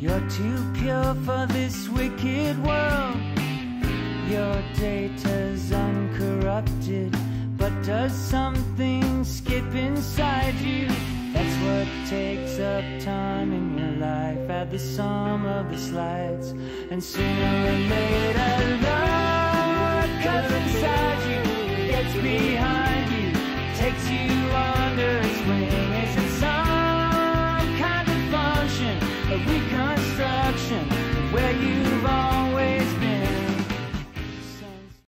You're too pure for this wicked world. Your data's uncorrupted, but does something skip inside you? That's what takes up time in your life. Add the sum of the slides, and sooner or later, love cuts inside you, gets behind you, takes you under its wing. Is it some kind of function, that we can't direction where you